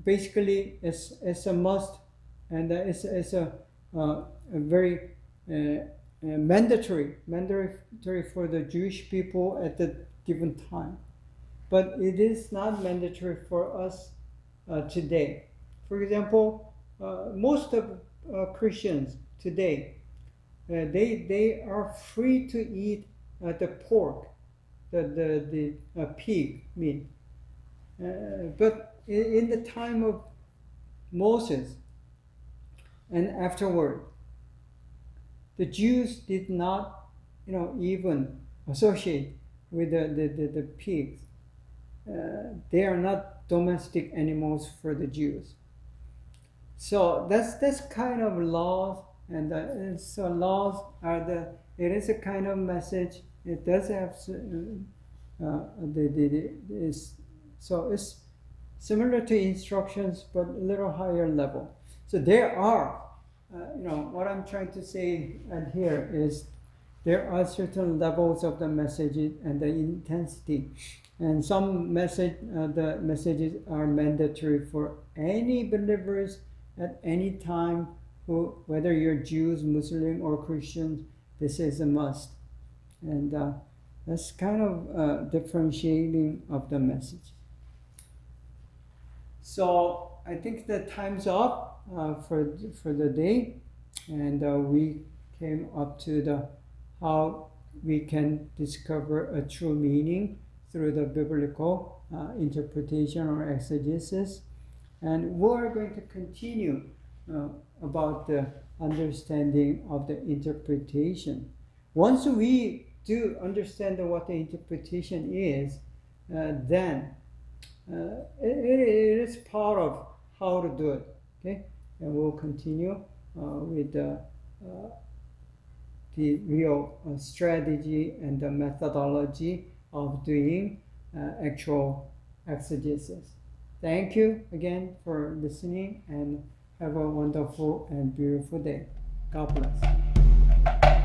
basically it's, it's a must and it's, it's a, uh, a very uh, mandatory mandatory for the Jewish people at the given time. But it is not mandatory for us uh, today. For example, uh, most of uh, Christians today, uh, they, they are free to eat the pork, the, the, the pig meat. but in, in the time of Moses and afterward, the Jews did not, you know, even associate with the, the, the, the pigs. Uh, they are not domestic animals for the Jews. So that's that's kind of laws, and uh, so laws are the. It is a kind of message. It does have uh, uh, the, the, the is, so it's similar to instructions, but a little higher level. So there are, uh, you know, what I'm trying to say at here is there are certain levels of the message and the intensity. And some message, uh, the messages are mandatory for any believers at any time, who, whether you're Jews, Muslim, or Christians, this is a must. And uh, that's kind of uh, differentiating of the message. So I think the time's up uh, for for the day, and uh, we came up to the how we can discover a true meaning through the biblical uh, interpretation or exegesis, and we're going to continue uh, about the understanding of the interpretation. Once we do understand what the interpretation is, uh, then uh, it, it is part of how to do it. Okay, and we'll continue uh, with the uh, the real uh, strategy and the methodology of doing actual exegesis. Thank you again for listening and have a wonderful and beautiful day. God bless.